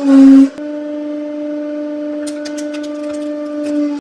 Hum,